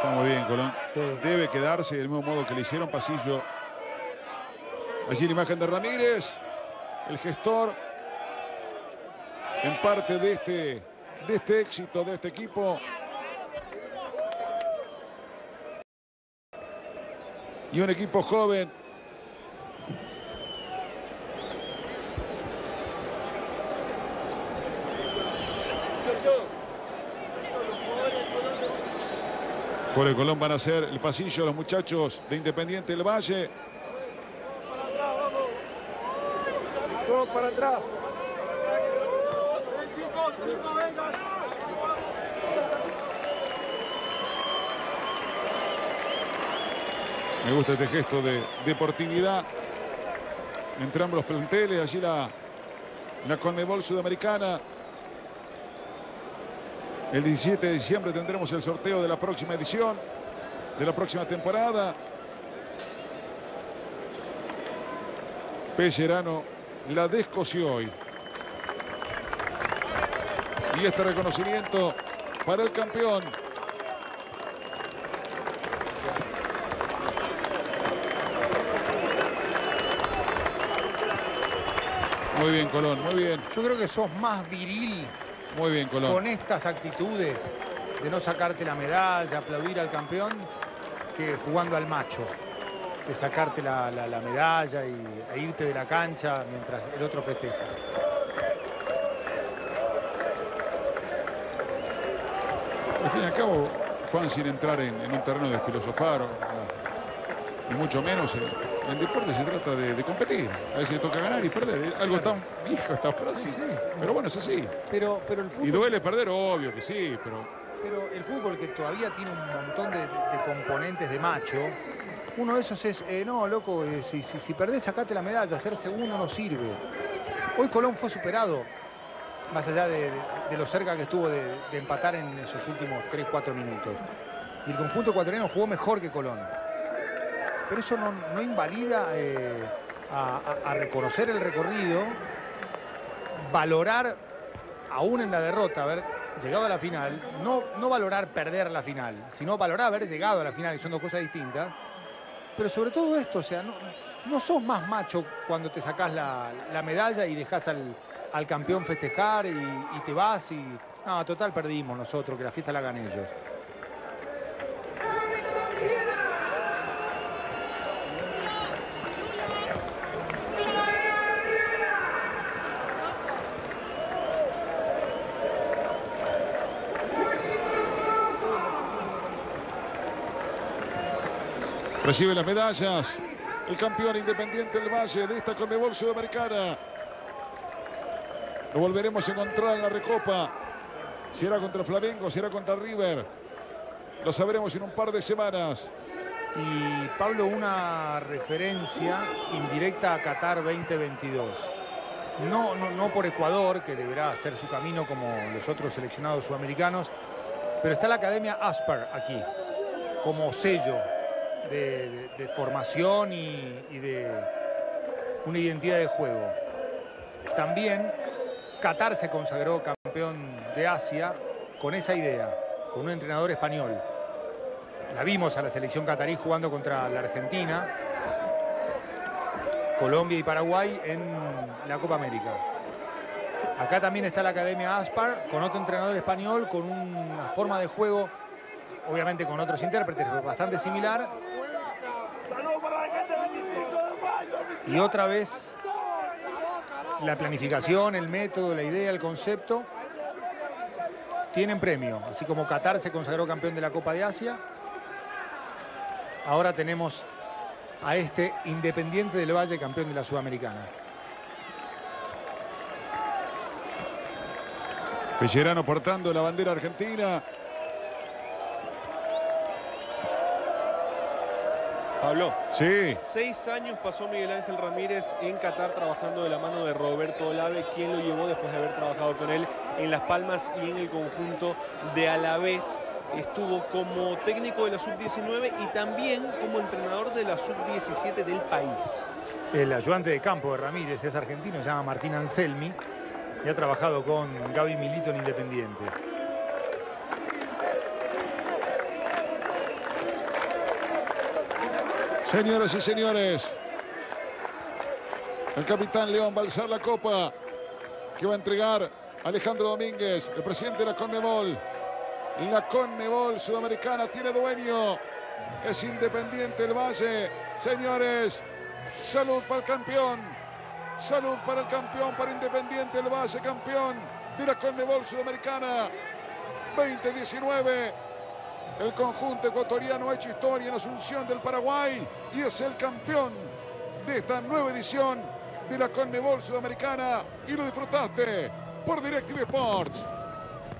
Está muy bien, Colón. Sí. Debe quedarse del mismo modo que le hicieron pasillo. Allí la imagen de Ramírez, el gestor, en parte de este, de este éxito de este equipo. Y un equipo joven. Por el Colón van a hacer el pasillo los muchachos de Independiente del Valle. para atrás. Me gusta este gesto de deportividad entre ambos planteles. Allí la, la Conmebol Sudamericana. El 17 de diciembre tendremos el sorteo de la próxima edición, de la próxima temporada. Pellerano la descoció hoy. Y este reconocimiento para el campeón. Muy bien, Colón, muy bien. Yo creo que sos más viril Muy bien, Colón. con estas actitudes de no sacarte la medalla, aplaudir al campeón, que jugando al macho. De sacarte la, la- la medalla y, e irte de la cancha mientras el otro festeja. Al fin y al cabo, Juan, sin entrar en, en un terreno de filosofar, o- ni mucho menos, eh, el deporte se trata de, de competir. A veces toca ganar y perder. Es algo tan viejo esta frase. Sí. Pero bueno, es así. Pero, pero el fútbol... Y duele perder, obvio que sí, pero Pero el fútbol que todavía tiene un montón de, de componentes de macho, uno de esos es, eh, no, loco, eh, si, si, si perdés, sacate la medalla, ser segundo no sirve. Hoy Colón fue superado, más allá de, de- de lo cerca que estuvo de, de empatar en esos últimos 3-4 minutos. Y el conjunto ecuatoriano jugó mejor que Colón. Pero eso no, invalida eh, a, reconocer el recorrido, valorar aún en la derrota, haber llegado a la final, no, no valorar perder la final, sino valorar haber llegado a la final, que son dos cosas distintas. Pero sobre todo esto, o sea, no, no sos más macho cuando te sacás la, la medalla y dejás al, al campeón festejar y, y te vas y. No, total perdimos nosotros, que la fiesta la hagan ellos. Recibe las medallas. El campeón independiente del Valle de esta Conmebol Sudamericana. Lo volveremos a encontrar en la Recopa. Si era contra Flamengo, si era contra River. Lo sabremos en un par de semanas. Y Pablo, una referencia indirecta a Qatar 2022. No, no, no por Ecuador, que deberá hacer su camino como los otros seleccionados sudamericanos, pero está la Academia Aspar aquí, como sello de, formación y, y de una identidad de juego. También Qatar se consagró campeón de Asia con esa idea, con un entrenador español. La vimos a la selección catarí jugando contra la Argentina, Colombia y Paraguay en la Copa América. Acá también está la Academia Aspar con otro entrenador español, con una forma de juego, obviamente con otros intérpretes, bastante similar. Y otra vez la planificación, el método, la idea, el concepto tienen premio. Así como Qatar se consagró campeón de la Copa de Asia, ahora tenemos a este Independiente del Valle campeón de la Sudamericana. Pellerano portando la bandera argentina. Pablo, Sí, seis años pasó Miguel Ángel Ramírez en Qatar trabajando de la mano de Roberto Olave, quien lo llevó después de haber trabajado con él en Las Palmas y en el conjunto de Alavés. Estuvo como técnico de la sub-19 y también como entrenador de la sub-17 del país. El ayudante de campo de Ramírez es argentino, se llama Martín Anselmi y ha trabajado con Gaby Milito en Independiente. Señoras y señores, el capitán León va a alzar la copa que va a entregar Alejandro Domínguez, el presidente de la Conmebol. La Conmebol sudamericana tiene dueño. Es independiente el Valle. Señores, salud para el campeón. Salud para el campeón, para Independiente el Valle, campeón de la Conmebol sudamericana 2019. El conjunto ecuatoriano ha hecho historia en Asunción del Paraguay y es el campeón de esta nueva edición de la Conmebol Sudamericana y lo disfrutaste por Directive Sports.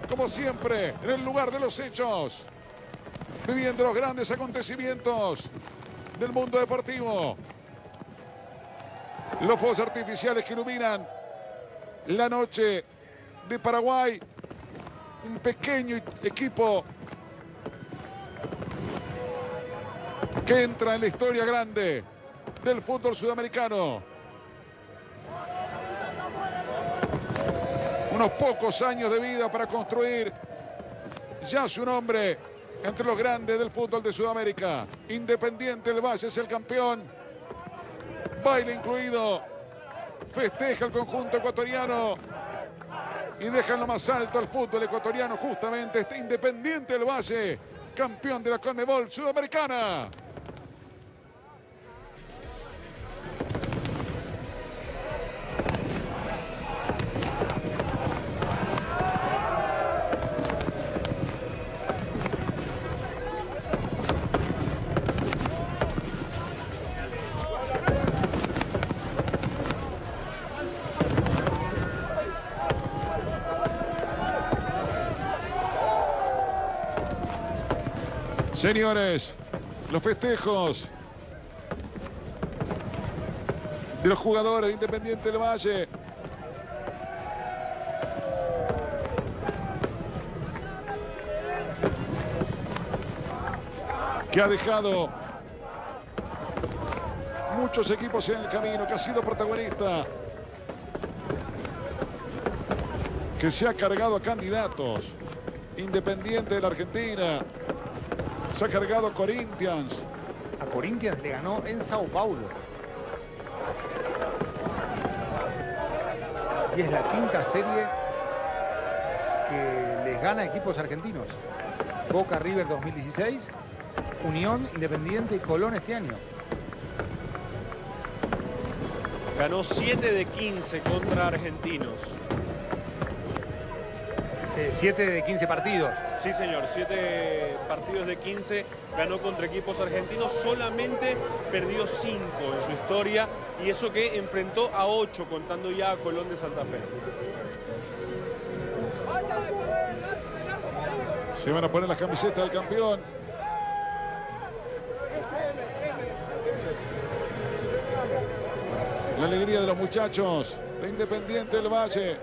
Como siempre, en el lugar de los hechos, viviendo los grandes acontecimientos del mundo deportivo. Los fuegos artificiales que iluminan la noche de Paraguay. Un pequeño equipo que entra en la historia grande del fútbol sudamericano. Unos pocos años de vida para construir ya su nombre entre los grandes del fútbol de Sudamérica. Independiente del Valle es el campeón. Baile incluido. Festeja el conjunto ecuatoriano. Y deja en lo más alto al fútbol ecuatoriano justamente este Independiente del Valle, campeón de la Conmebol Sudamericana. Señores, los festejos de los jugadores de Independiente del Valle. Que ha dejado muchos equipos en el camino, que ha sido protagonista. Que se ha cargado a candidatos. Independiente de la Argentina, se ha cargado Corinthians. A Corinthians le ganó en Sao Paulo. Y es la quinta serie que les gana equipos argentinos. Boca River 2016, Unión Independiente y Colón este año. Ganó 7 de 15 contra argentinos. 7 de 15 partidos. Sí, señor, 7 partidos de 15 ganó contra equipos argentinos, solamente perdió 5 en su historia y eso que enfrentó a 8 contando ya a Colón de Santa Fe. Se van a poner las camisetas del campeón. La alegría de los muchachos de Independiente del Valle.